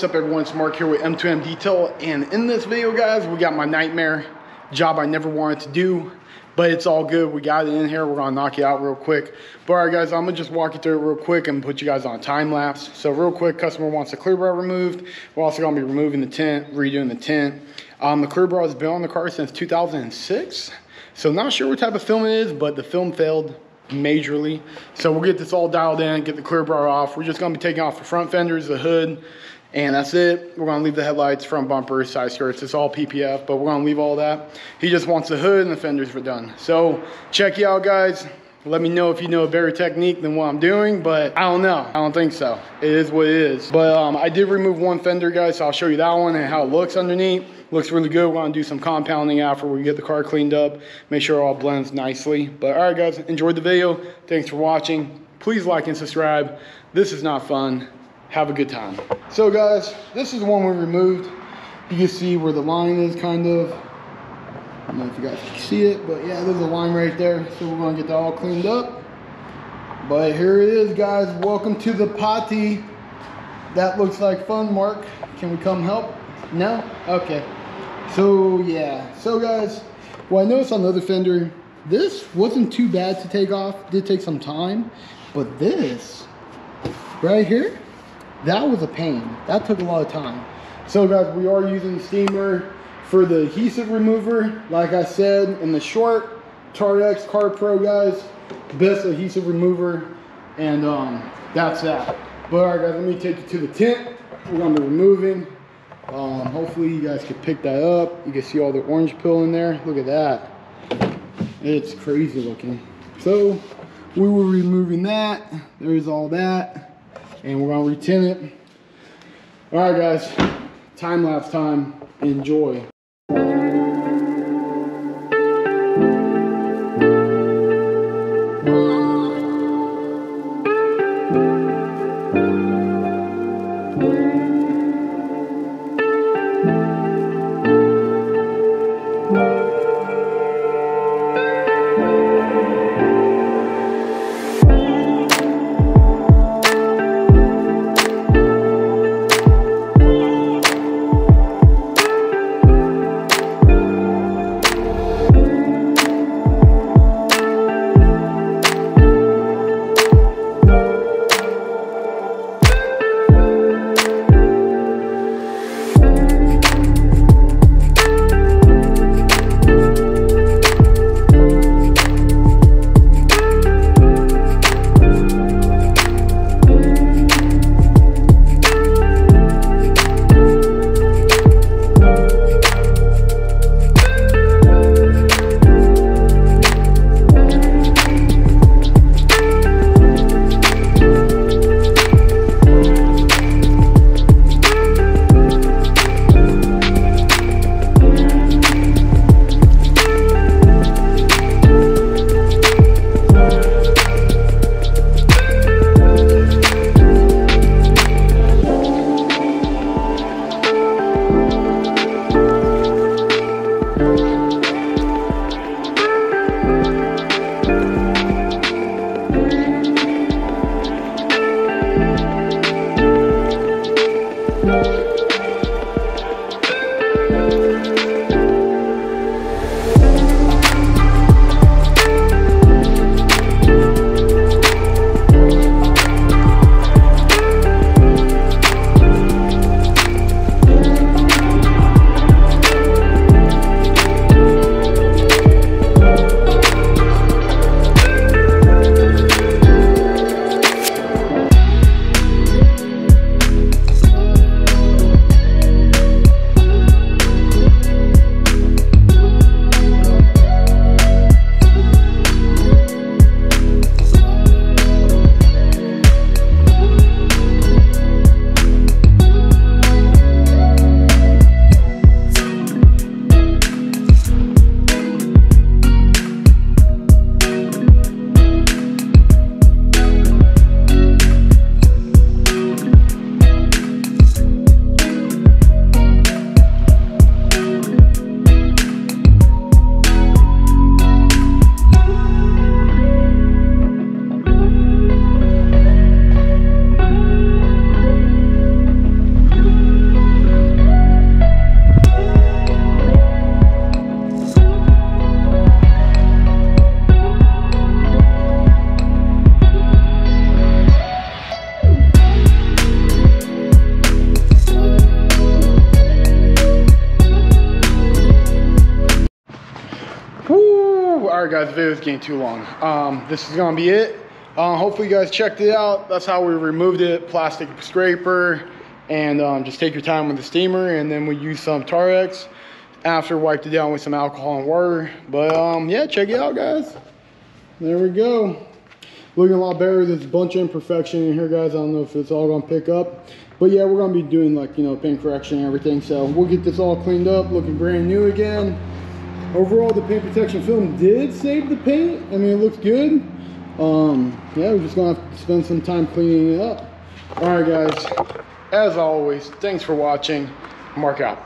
what's up everyone? It's Mark here with M2M Detail and in this video guys, we got my nightmare job I never wanted to do, but it's all good. We got it in here. We're gonna knock it out real quick. But all right guys, I'm gonna just walk you through it real quick and put you guys on a time lapse. So real quick, customer wants the clear bra removed. We're also gonna be removing the tent, redoing the tent. Um, the clear bra has been on the car since 2006. So not sure what type of film it is, but the film failed majorly. So we'll get this all dialed in, get the clear bra off. We're just gonna be taking off the front fenders, the hood, and that's it. We're gonna leave the headlights, front bumper, side skirts. It's all PPF, but we're gonna leave all that. He just wants the hood and the fenders were done. So check you out guys. Let me know if you know a better technique than what I'm doing, but I don't know. I don't think so. It is what it is. But um, I did remove one fender, guys, so I'll show you that one and how it looks underneath. Looks really good. We're gonna do some compounding after we get the car cleaned up. Make sure it all blends nicely. But all right, guys, enjoyed the video. Thanks for watching. Please like and subscribe. This is not fun. Have a good time. So guys, this is the one we removed. You can see where the line is kind of. I don't know if you guys can see it, but yeah, there's a line right there. So we're gonna get that all cleaned up. But here it is, guys. Welcome to the potty. That looks like fun, Mark. Can we come help? No? Okay. So yeah. So guys, well I noticed on the other fender, this wasn't too bad to take off. Did take some time. But this, right here, that was a pain. That took a lot of time. So guys, we are using steamer for the adhesive remover. Like I said, in the short, TarX CarPro guys, best adhesive remover. And um, that's that. But all right guys, let me take you to the tent. We're gonna be removing. Um, hopefully you guys can pick that up. You can see all the orange peel in there. Look at that. It's crazy looking. So we were removing that. There's all that. And we're gonna retint it. All right guys, time lapse time. Enjoy. All right, guys, the video's getting too long. Um, this is gonna be it. Uh, hopefully you guys checked it out. That's how we removed it, plastic scraper, and um, just take your time with the steamer, and then we use some TarX after wiped it down with some alcohol and water. But um, yeah, check it out, guys. There we go. Looking a lot better. There's a bunch of imperfection in here, guys. I don't know if it's all gonna pick up. But yeah, we're gonna be doing like, you know, paint correction and everything. So we'll get this all cleaned up, looking brand new again. Overall, the paint protection film did save the paint. I mean, it looks good. Um, yeah, we're just gonna have to spend some time cleaning it up. All right, guys. As always, thanks for watching. Mark out.